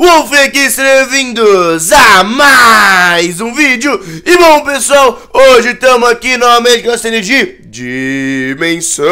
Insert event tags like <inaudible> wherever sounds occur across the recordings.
Wolf aqui, sejam bem-vindos a mais um vídeo. E bom pessoal, hoje estamos aqui novamente com a série de Dimensão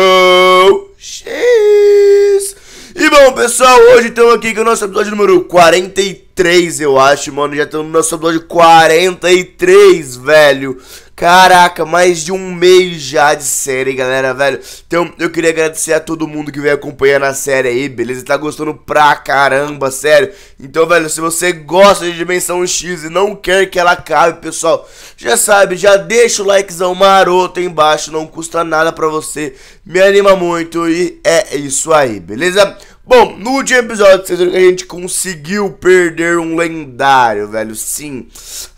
X. E bom pessoal, hoje estamos aqui com o nosso episódio número 43 eu acho, mano. Já estamos no nosso episódio 43, velho Caraca, mais de um mês já de série, galera, velho. Então, eu queria agradecer a todo mundo que veio acompanhando a série aí, beleza? Tá gostando pra caramba, sério. Então, velho, se você gosta de Dimensão X e não quer que ela acabe, pessoal, já sabe, já deixa o likezão maroto aí embaixo, não custa nada pra você. Me anima muito e é isso aí, beleza? Bom, no último episódio, vocês viram que a gente conseguiu perder um lendário, velho. Sim,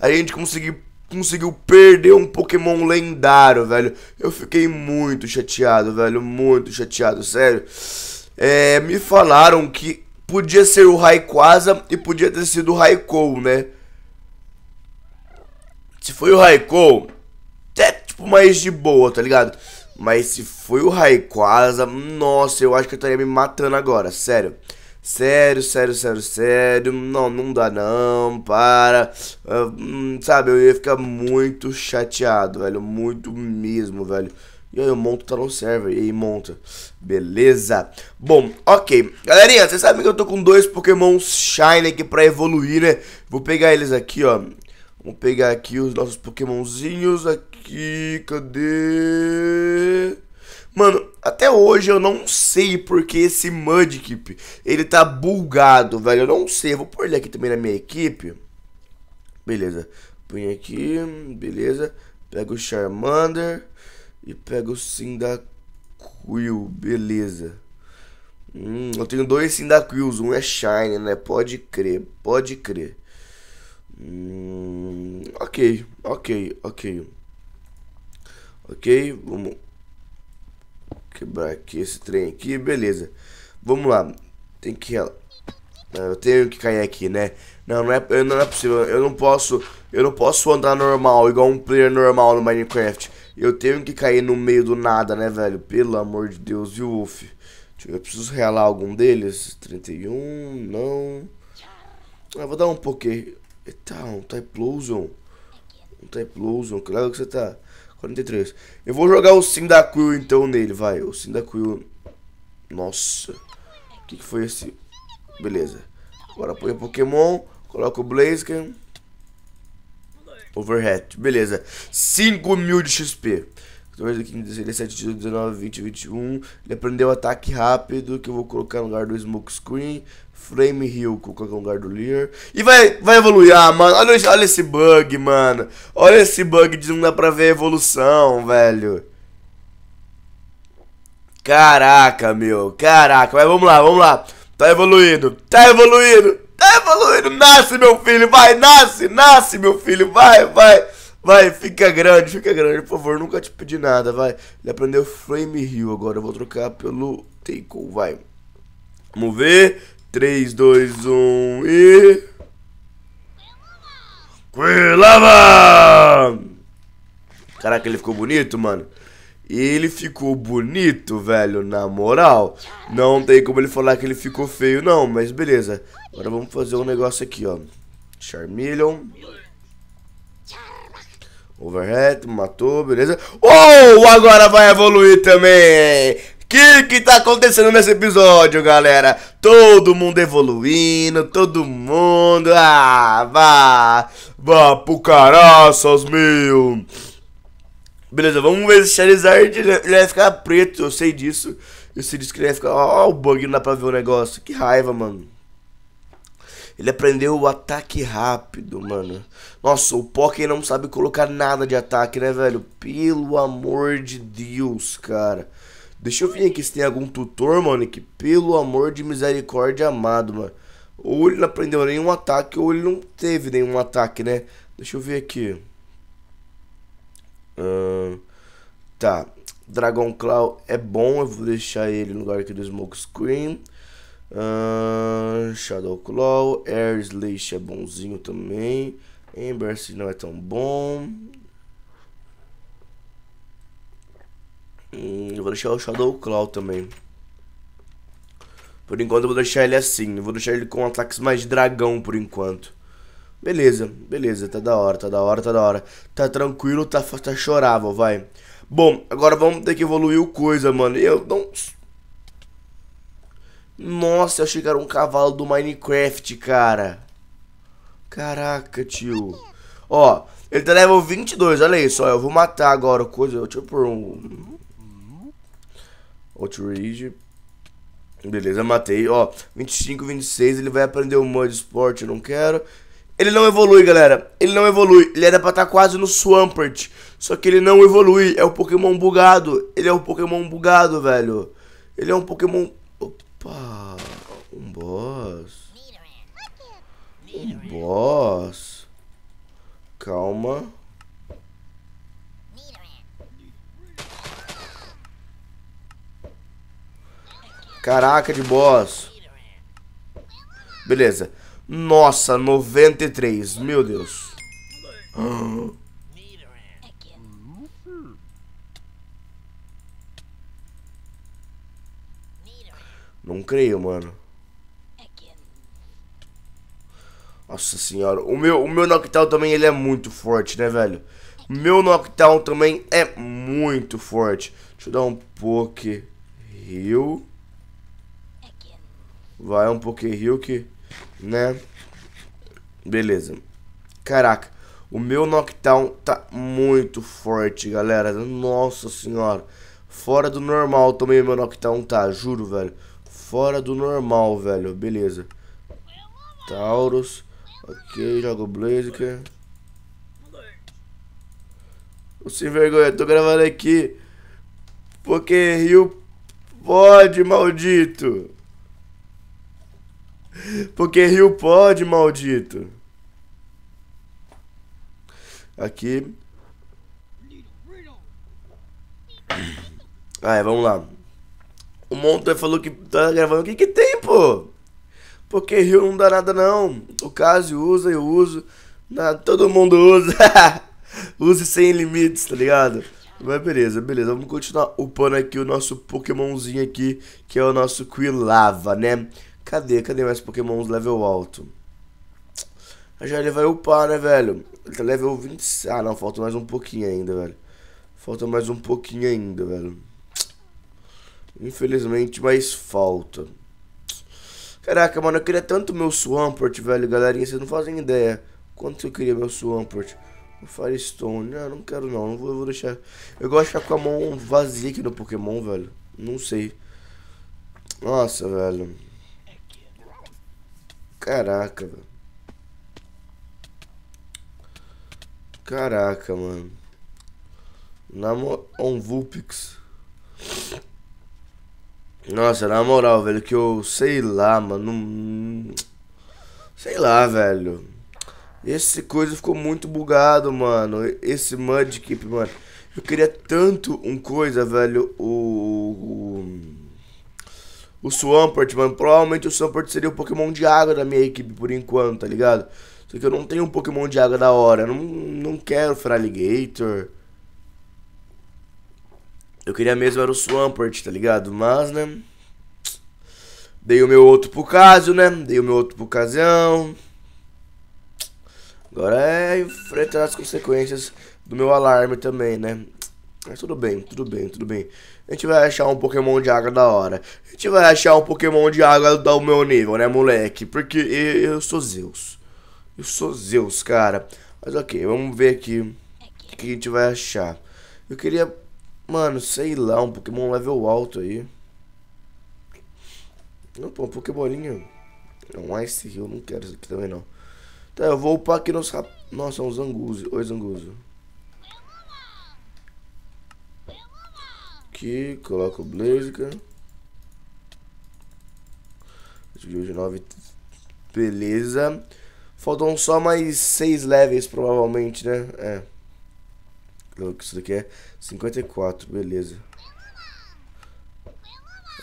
a gente conseguiu conseguiu perder um Pokémon lendário, velho. Eu fiquei muito chateado, velho. Muito chateado, sério. É, me falaram que podia ser o Rayquaza e podia ter sido o Raikou, né? Se foi o Raikou, é tipo mais de boa, tá ligado? Mas se foi o Rayquaza, nossa, eu acho que eu estaria me matando agora, sério. Sério, sério, sério, sério. Não, não dá não, para. Uh, sabe, eu ia ficar muito chateado, velho. Muito mesmo, velho. E aí, o monto tá no server. E aí, monta. Beleza. Bom, ok. Galerinha, vocês sabem que eu tô com dois Pokémon Shine aqui pra evoluir, né? Vou pegar eles aqui, ó. Vamos pegar aqui os nossos Pokémonzinhos aqui. Cadê? Mano, até hoje eu não sei porque esse Mudkip, ele tá bugado, velho. Eu não sei. Eu vou pôr ele aqui também na minha equipe. Beleza. Põe aqui, beleza. Pega o Charmander e pega o Cyndaquil, beleza. Hum, eu tenho dois Cyndaquils, um é Shine, né? Pode crer, pode crer. Hum, ok, ok, ok. Ok, vamos Quebrar aqui esse trem aqui, beleza. Vamos lá. Tem que... Eu tenho que cair aqui, né? Não, não é, não é possível. Eu não posso... Eu não posso andar normal, igual um player normal no Minecraft. Eu tenho que cair no meio do nada, né, velho? Pelo amor de Deus, viu, Wolf? Eu preciso realar algum deles. 31, não... Ah, vou dar um pouquinho. Eita, um Typlosion. Um Typlosion, claro que você tá... 43. Eu vou jogar o Cyndaquil então nele, vai. O Cyndaquil. Nossa. O que, que foi esse? Beleza. Agora põe o Pokémon. Coloca o Blaziken. Overhead. Beleza. 5 mil de XP. 14, 15, 17, 18, 19, 20, 21. Ele aprendeu ataque rápido, que eu vou colocar no lugar do Smoke Screen. Flame Hill, colocar no lugar do Lear. E vai, vai evoluir. Ah, mano, olha, olha esse bug, mano. Olha esse bug de não dá pra ver a evolução, velho. Caraca, meu. Caraca. Mas vamos lá, vamos lá. Tá evoluindo. Tá evoluindo. Tá evoluindo. Nasce, meu filho. Vai, nasce, nasce, meu filho. Vai, vai. Vai, fica grande, fica grande, por favor, nunca te pedi nada, vai. Ele aprendeu Flame Hill agora, eu vou trocar pelo Taiko, vai. Vamos ver. 3, 2, 1 e... Quilava! Caraca, ele ficou bonito, mano. Ele ficou bonito, velho, na moral. Não tem como ele falar que ele ficou feio, não, mas beleza. Agora vamos fazer um negócio aqui, ó. Charmeleon. Overhead, matou, beleza. Oh, agora vai evoluir também. Que que tá acontecendo nesse episódio, galera? Todo mundo evoluindo, todo mundo... Ah, vá, vá pro caraças, meu. Beleza, vamos ver se Charizard ele vai ficar preto, eu sei disso. Eu sei disso que ele vai ficar... Ó, oh, o bug não dá pra ver o negócio. Que raiva, mano. Ele aprendeu o ataque rápido, mano. Nossa, o Poké não sabe colocar nada de ataque, né, velho? Pelo amor de Deus, cara. Deixa eu ver aqui se tem algum tutor, mano, que pelo amor de misericórdia amado, mano. Ou ele não aprendeu nenhum ataque, ou ele não teve nenhum ataque, né? Deixa eu ver aqui. Tá. Dragon Claw é bom, eu vou deixar ele no lugar aqui do Smoke Screen. Shadow Claw, Air Slash é bonzinho também. Ember não é tão bom. Hum, eu vou deixar o Shadow Claw também. Por enquanto eu vou deixar ele assim. Eu vou deixar ele com ataques mais dragão por enquanto. Beleza, beleza, tá da hora, tá da hora, tá da hora. Tá tranquilo, tá, tá chorável, vai. Bom, agora vamos ter que evoluir o coisa, mano. Eu não... Nossa, eu achei que era um cavalo do Minecraft, cara. Caraca, tio. Ó, ele tá level 22, olha isso, ó. Eu vou matar agora o coisa. Deixa eu pôr um... Outrage. Beleza, matei. Ó, 25, 26, ele vai aprender o mod sport, eu não quero. Ele não evolui, galera. Ele não evolui. Ele era pra estar tá quase no Swampert. Só que ele não evolui. É o Pokémon bugado. Ele é um Pokémon bugado, velho. Ele é um Pokémon... Opa. Um boss. Um boss. Calma. Caraca de boss. Beleza. Nossa, 93. Meu Deus. Não creio, mano. Nossa senhora. O meu, o meu Noctowl também ele é muito forte, né, velho? Meu Noctowl também é muito forte. Deixa eu dar um Poké Heal. Vai um Heal que né? Beleza. Caraca, o meu knockdown tá muito forte, galera. Nossa senhora. Fora do normal também meu knockdown tá, juro, velho. Fora do normal, velho. Beleza. Taurus. Ok, jogo Blaziker. Sem vergonha, tô gravando aqui. Porque Rio pode, maldito. Porque rio pode, maldito. Aqui. Ah, é, vamos lá. O Montoya falou que tá gravando. O que que tem, pô? Porque rio não dá nada, não. O Casio usa, eu uso. Nada, todo mundo usa. <laughs> Use sem limites, tá ligado? Mas beleza, beleza. Vamos continuar upando aqui o nosso Pokémonzinho aqui, que é o nosso Quilava, né? Cadê? Cadê mais pokémons level alto? Já ele vai upar, né, velho? Ele tá level 20... Ah, não, falta mais um pouquinho ainda, velho. Falta mais um pouquinho ainda, velho. Infelizmente, mas falta. Caraca, mano, eu queria tanto meu Swampert, velho, galerinha. Vocês não fazem ideia quanto eu queria meu Swampert. O Firestone. Não, não quero não. Não vou, vou deixar. Eu gosto de ficar com a mão vazia aqui no Pokémon, velho. Não sei. Nossa, velho. Caraca, velho. Caraca, mano. Na On Vulpix. Nossa, na moral, velho, que eu sei lá, mano. Não... Sei lá, velho. Esse coisa ficou muito bugado, mano. Esse Mudkip, mano. Eu queria tanto um coisa, velho. O. o o Swampert, mano. Provavelmente o Swampert seria o Pokémon de água da minha equipe por enquanto, tá ligado? Só que eu não tenho um Pokémon de água da hora. Não, não quero Fraligator. Eu queria mesmo era o Swampert, tá ligado? Mas, né? Dei o meu outro pro Casio, né? Dei o meu outro pro Casão. Agora é enfrentar as consequências do meu alarme também, né? Mas tudo bem, tudo bem, tudo bem. A gente vai achar um Pokémon de água da hora. A gente vai achar um Pokémon de água do meu nível, né, moleque? Porque eu, eu sou Zeus. Eu sou Zeus, cara. Mas ok, vamos ver aqui o que a gente vai achar. Eu queria, mano, sei lá, um Pokémon level alto aí. Não, pô, um Pokébolinho. Um Ice Hill, não quero isso aqui também não. Tá, eu vou upar aqui nos rap... Nossa, um Zanguzo. Oi, Zanguzo. Aqui, coloco Blaziken. de 9. Beleza. Faltam só mais 6 levels, provavelmente, né? É. Isso daqui é 54, beleza.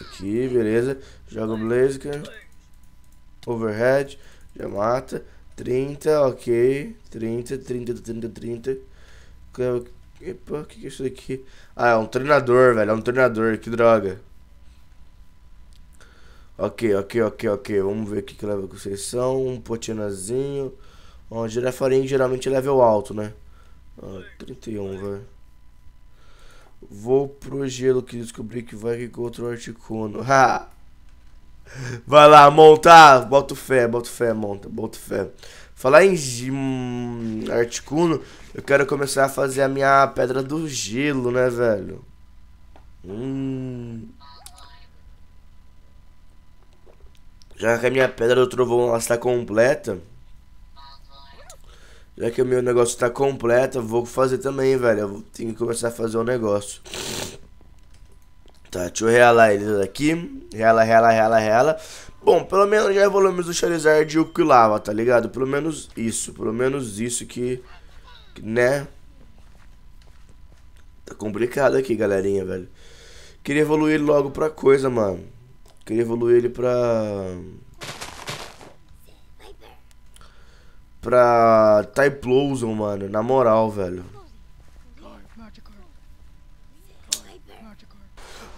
Aqui, beleza. Joga o. Overhead. Já mata. 30, ok. 30, 30, 30, 30. Epa, o que, que é isso aqui? Ah, é um treinador, velho. É um treinador, que droga. Ok, ok, ok, ok. Vamos ver o que, que leva vocês são. Um potinazinho. Ó, girafarinho geralmente é level alto, né? Ah, 31, velho. Vou pro gelo que descobri que vai contra o Articuno. Ha! Vai lá, monta! Bota fé, bota fé, monta, bota fé. Falar em hum, Articuno, eu quero começar a fazer a minha pedra do gelo, né, velho? Hum. Já que a minha pedra do trovão está completa. Já que o meu negócio está completo, eu vou fazer também, velho. Eu tenho que começar a fazer o um negócio. Tá, deixa eu realar eles aqui. Reala, reala, reala, reala. Bom, pelo menos já evoluímos o Charizard e o Quilava, tá ligado? Pelo menos isso. Pelo menos isso que, que né? Tá complicado aqui, galerinha, velho. Queria evoluir ele logo pra coisa, mano. Queria evoluir ele pra... pra Typlosion, mano. Na moral, velho.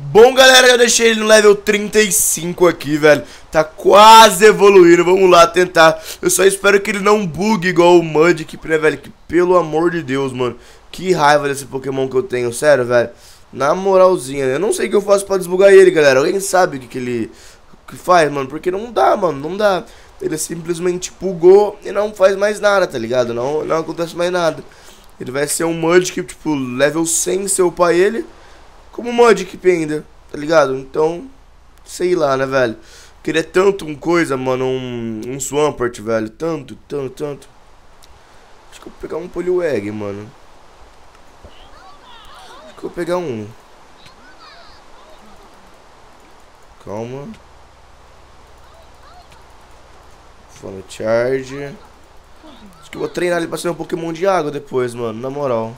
Bom, galera, eu deixei ele no level 35 aqui, velho. Tá quase evoluindo. Vamos lá tentar. Eu só espero que ele não bugue igual o Mudkip, né, velho? Que pelo amor de Deus, mano. Que raiva desse Pokémon que eu tenho, sério, velho. Na moralzinha, né? Eu não sei o que eu faço pra desbugar ele, galera. Alguém sabe o que, que ele que faz, mano? Porque não dá, mano. Não dá. Ele simplesmente bugou e não faz mais nada, tá ligado? Não, não acontece mais nada. Ele vai ser um Mudkip, tipo, level 100 se eu upar ele. Como Mudkip ainda, tá ligado? Então, sei lá, né, velho? Queria tanto um coisa, mano, um, um Swampert, velho. Tanto, tanto, tanto. Acho que eu vou pegar um Poliwag, mano. Acho que eu vou pegar um. Calma. Fone Charge. Acho que eu vou treinar ele pra ser um Pokémon de água depois, mano. Na moral.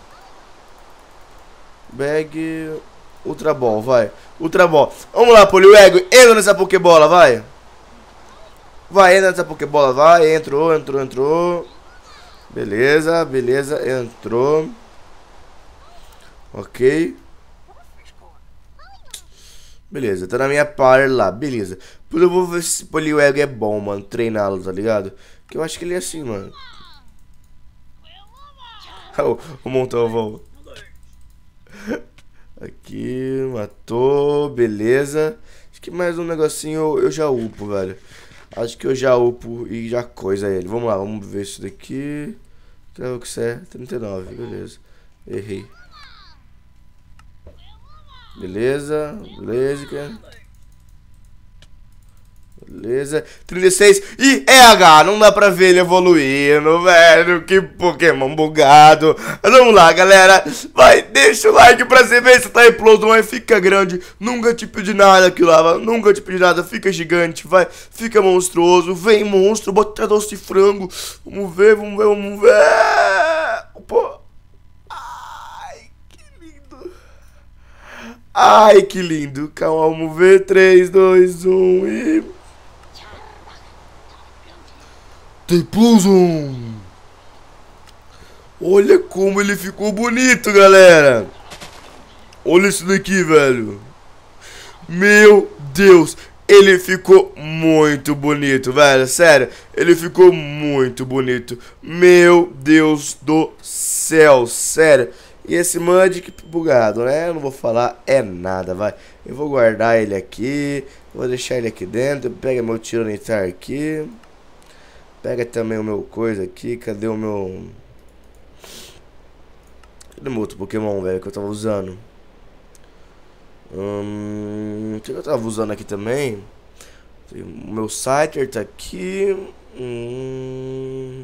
Bag. Ultra Ball, vai. Ultra Ball. Vamos lá, Poliwego. Entra nessa Pokébola, vai. Vai, entra nessa Pokébola, vai. Entrou, entrou, entrou. Beleza, beleza. Entrou. Ok. Beleza, tá na minha par lá, beleza. Eu vou ver se Poliwag é bom, mano, treiná-lo, tá ligado? Que eu acho que ele é assim, mano. <laughs> o, o Montalvão. Aqui, matou, beleza. Acho que mais um negocinho eu, eu já upo, velho. Acho que eu já upo e já coisa ele. Vamos lá, vamos ver isso daqui. Então, o que é? 39, beleza. Errei. Beleza, beleza. Beleza. 36 e EH. Não dá pra ver ele evoluindo, velho. Que Pokémon bugado. Vamos lá, galera. Vai, deixa o like pra você ver se tá explosão. Vai, fica grande. Nunca te pedi nada aqui, lava. Nunca te pedi nada. Fica gigante, vai. Fica monstruoso. Vem, monstro. Bota doce de frango. Vamos ver, vamos ver, vamos ver. Pô. Ai, que lindo. Ai, que lindo. Calma, vamos ver. 3, 2, 1 e... Templusion! Olha como ele ficou bonito, galera! Olha isso daqui, velho! Meu Deus! Ele ficou muito bonito, velho. Sério, ele ficou muito bonito. Meu Deus do céu, sério. E esse Magic bugado, né? Eu não vou falar é nada, vai. Eu vou guardar ele aqui. Vou deixar ele aqui dentro. Pega meu tiranitar aqui. Pega também o meu coisa aqui. Cadê o meu... Cadê meu outro Pokémon, velho, que eu tava usando? Hum, o que eu tava usando aqui também? O meu Scyther tá aqui. Hum...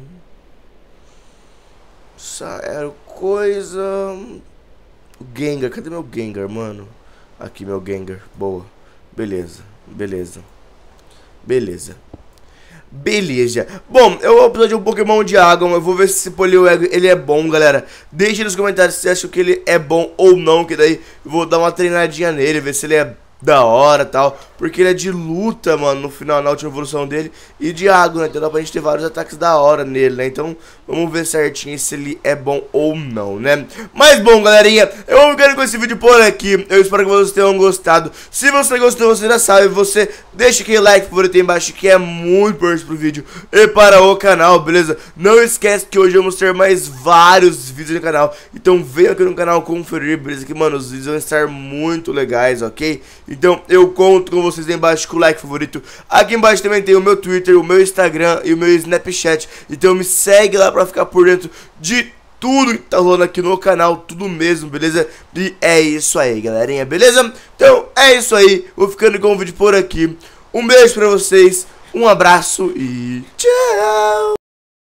Era coisa... O Gengar, cadê meu Gengar, mano? Aqui meu Gengar, boa. Beleza, beleza. Beleza. Beleza. Bom, eu vou precisar de um Pokémon de água, eu vou ver se esse Poliwag ele é bom, galera. Deixe nos comentários se acham que ele é bom ou não, que daí eu vou dar uma treinadinha nele, ver se ele é da hora tal. Porque ele é de luta, mano, no final, na última evolução dele, e de água, né? Então dá pra gente ter vários ataques da hora nele, né? Então vamos ver certinho se ele é bom ou não, né? Mas bom, galerinha, eu vou ficando com esse vídeo por aqui. Eu espero que vocês tenham gostado. Se você gostou, você já sabe, você deixa aquele like favorito aí embaixo, que é muito importante pro vídeo e para o canal, beleza? Não esquece que hoje vamos ter mais vários vídeos no canal, então venha aqui no canal conferir, beleza? Que, mano, os vídeos vão estar muito legais, ok? Então eu conto com vocês aí embaixo com o like favorito. Aqui embaixo também tem o meu Twitter, o meu Instagram e o meu Snapchat, então me segue lá pra ficar por dentro de tudo que tá rolando aqui no canal, tudo mesmo, beleza? E é isso aí, galerinha, beleza? Então é isso aí, vou ficando com o vídeo por aqui. Um beijo pra vocês, um abraço e tchau!